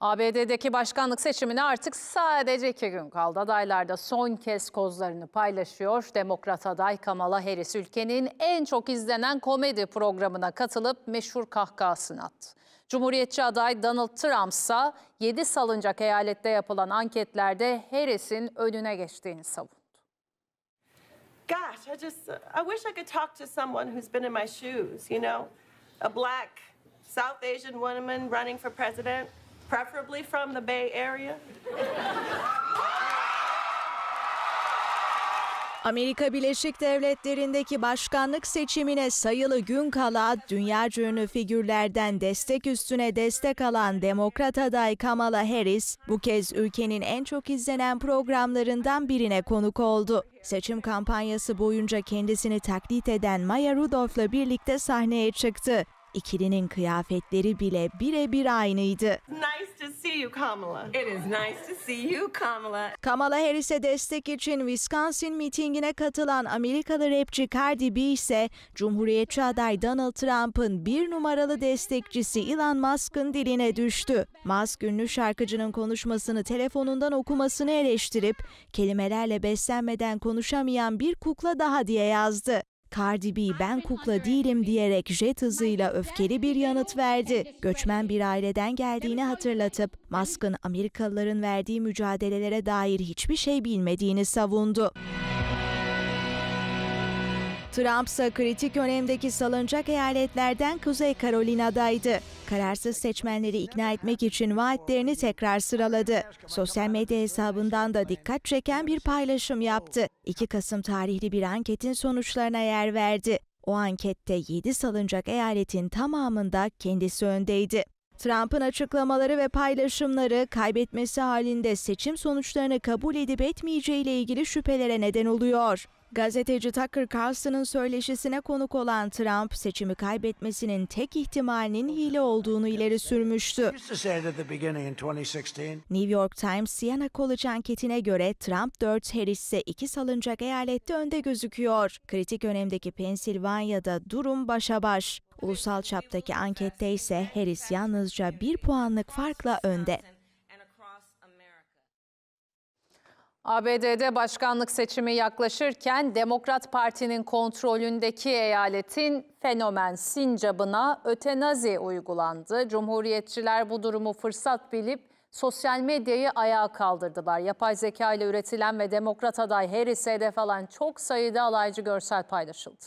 ABD'deki başkanlık seçimine artık sadece iki gün kaldı. Adaylar da son kez kozlarını paylaşıyor. Demokrat aday Kamala Harris ülkenin en çok izlenen komedi programına katılıp meşhur kahkahasını attı. Cumhuriyetçi aday Donald Trump ise 7 salıncak eyalette yapılan anketlerde Harris'in önüne geçtiğini savundu. Gosh, I just, I wish I could talk to someone who's been in my shoes, you know? A black South Asian woman running for president, preferably from the Bay Area. Amerika Birleşik Devletleri'ndeki başkanlık seçimine sayılı gün kala dünya ünlü figürlerden destek üstüne destek alan demokrat aday Kamala Harris bu kez ülkenin en çok izlenen programlarından birine konuk oldu. Seçim kampanyası boyunca kendisini taklit eden Maya Rudolph'la birlikte sahneye çıktı. İkilinin kıyafetleri bile birebir aynıydı. Nice to see you, Kamala. It is nice to see you, Kamala. Kamala Harris'e destek için Wisconsin mitingine katılan Amerikalı rapçi Cardi B ise Cumhuriyetçi aday Donald Trump'ın bir numaralı destekçisi Elon Musk'ın diline düştü. Musk ünlü şarkıcının konuşmasını telefonundan okumasını eleştirip kelimelerle beslenmeden konuşamayan bir kukla daha diye yazdı. Cardi B ben kukla değilim diyerek jet hızıyla öfkeli bir yanıt verdi. Göçmen bir aileden geldiğini hatırlatıp Musk'ın Amerikalıların verdiği mücadelelere dair hiçbir şey bilmediğini savundu. Trump ise kritik önemdeki salıncak eyaletlerden Kuzey Carolina'daydı. Kararsız seçmenleri ikna etmek için vaatlerini tekrar sıraladı. Sosyal medya hesabından da dikkat çeken bir paylaşım yaptı. 2 Kasım tarihli bir anketin sonuçlarına yer verdi. O ankette 7 salıncak eyaletin tamamında kendisi öndeydi. Trump'ın açıklamaları ve paylaşımları kaybetmesi halinde seçim sonuçlarını kabul edip etmeyeceğiyle ilgili şüphelere neden oluyor. Gazeteci Tucker Carlson'ın söyleşisine konuk olan Trump, seçimi kaybetmesinin tek ihtimalinin hile olduğunu ileri sürmüştü. used to say it at the beginning in 2016. New York Times Siena College anketine göre Trump 4, Harris ise 2 salınacak eyalette önde gözüküyor. Kritik önemdeki Pensilvanya'da durum başa baş. Ulusal çaptaki ankette ise Harris yalnızca 1 puanlık farkla önde. ABD'de başkanlık seçimi yaklaşırken Demokrat Parti'nin kontrolündeki eyaletin fenomen sincabına ötenazi uygulandı. Cumhuriyetçiler bu durumu fırsat bilip sosyal medyayı ayağa kaldırdılar. Yapay zeka ile üretilen ve Demokrat aday Harris'e hedef alan çok sayıda alaycı görsel paylaşıldı.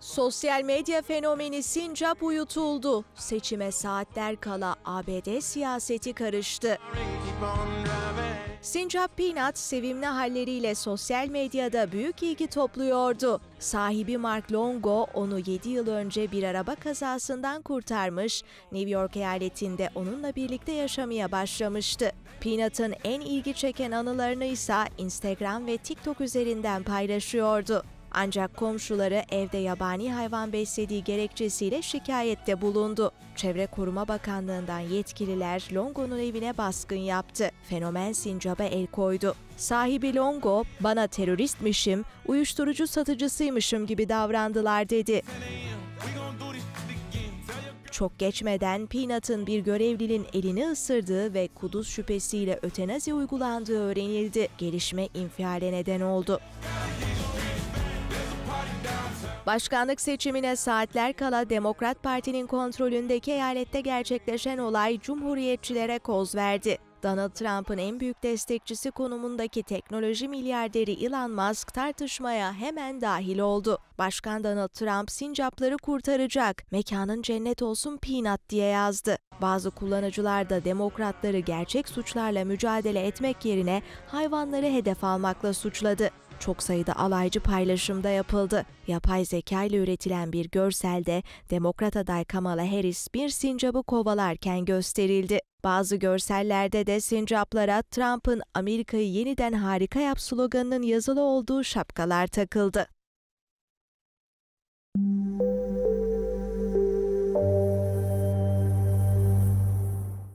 Sosyal medya fenomeni Sincap uyutuldu. Seçime saatler kala ABD siyaseti karıştı. Sincap Peanut sevimli halleriyle sosyal medyada büyük ilgi topluyordu. Sahibi Mark Longo onu 7 yıl önce bir araba kazasından kurtarmış, New York eyaletinde onunla birlikte yaşamaya başlamıştı. Peanut'ın en ilgi çeken anılarını ise Instagram ve TikTok üzerinden paylaşıyordu. Ancak komşuları evde yabani hayvan beslediği gerekçesiyle şikayette bulundu. Çevre Koruma Bakanlığı'ndan yetkililer Longo'nun evine baskın yaptı. Fenomen sincaba el koydu. Sahibi Longo, bana teröristmişim, uyuşturucu satıcısıymışım gibi davrandılar dedi. Çok geçmeden Peanut'ın bir görevlinin elini ısırdığı ve kuduz şüphesiyle ötenazi uygulandığı öğrenildi. Gelişme infiale neden oldu. Başkanlık seçimine saatler kala Demokrat Parti'nin kontrolündeki eyalette gerçekleşen olay Cumhuriyetçilere koz verdi. Donald Trump'ın en büyük destekçisi konumundaki teknoloji milyarderi Elon Musk tartışmaya hemen dahil oldu. Başkan Donald Trump sincapları kurtaracak, mekanın cennet olsun peanut diye yazdı. Bazı kullanıcılar da demokratları gerçek suçlarla mücadele etmek yerine hayvanları hedef almakla suçladı. Çok sayıda alaycı paylaşımda yapıldı. Yapay zeka ile üretilen bir görselde Demokrat aday Kamala Harris bir sincabı kovalarken gösterildi. Bazı görsellerde de sincaplara Trump'ın Amerika'yı yeniden harika yap sloganının yazılı olduğu şapkalar takıldı.